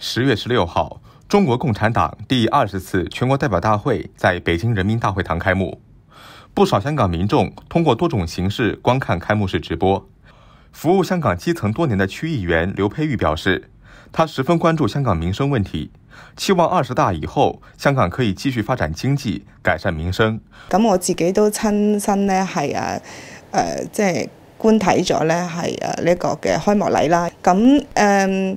十月十六号，中国共产党第二十次全国代表大会在北京人民大会堂开幕。不少香港民众通过多种形式观看开幕式直播。服务香港基层多年的区议员刘佩玉表示，他十分关注香港民生问题，期望二十大以后，香港可以继续发展经济，改善民生。咁我自己都亲身呢，系啊，诶，即系观睇咗呢，系啊呢个嘅开幕礼啦。咁诶。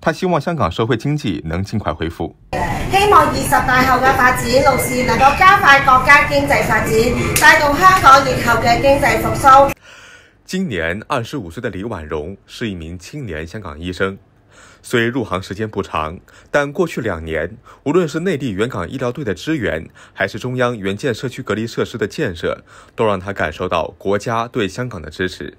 他希望香港社会经济能尽快恢复。希望二十大后嘅发展路线能够加快国家经济发展，带动香港日后嘅经济复苏。今年二十五岁的李婉荣是一名青年香港医生，虽入行时间不长，但过去两年，无论是内地援港医疗队的支援，还是中央援建社区隔离设施的建设，都让他感受到国家对香港的支持。